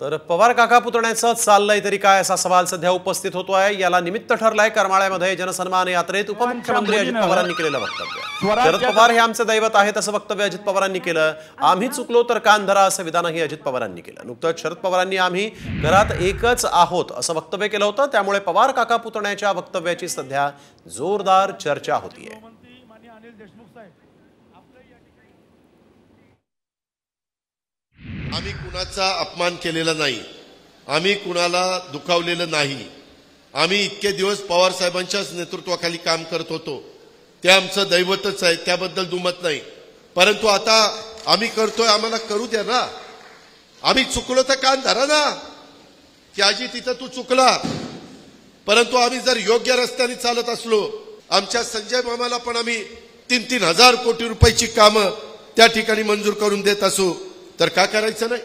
तर पवार काका पुतण्याचं चाललंय तरी काय असा सवाल सध्या उपस्थित होतोय? याला निमित्त ठरलाय करमाळ्यामध्ये जनसन्मान यात्रेत उपमुख्यमंत्री अजित पवारांनी केलेलं वक्तव्य. शरद पवार हे आमचे दैवत आहेत असं वक्तव्य अजित पवारांनी केलं. आम्ही चुकलो तर कान धरा असं विधानही अजित पवारांनी केलं. नुकतंच शरद पवारांनी आम्ही घरात एकच आहोत असं वक्तव्य केलं होतं. त्यामुळे पवार काका पुतण्याच्या वक्तव्याची सध्या जोरदार चर्चा होतीये. आम्ही कुणाचा अपमान केलेला नाही. आम्ही कुणाला दुखावलेलं नाही. आम्ही इतके दिवस पवार साहेबांच्याच नेतृत्वाखाली काम करत होतो. ते आमचं दैवतच आहे त्याबद्दल दुमत नाही. परंतु आता आम्ही करतोय आम्हाला करू द्या ना. आम्ही चुकलो तर कान धरा ना. की आजी तिथं तू चुकला. परंतु आम्ही जर योग्य रस्त्याने चालत असलो आमच्या संजय मामाला पण आम्ही तीन तीन हजार कोटी रुपयाची कामं त्या ठिकाणी मंजूर करून देत असू. तर का करायचं नाही?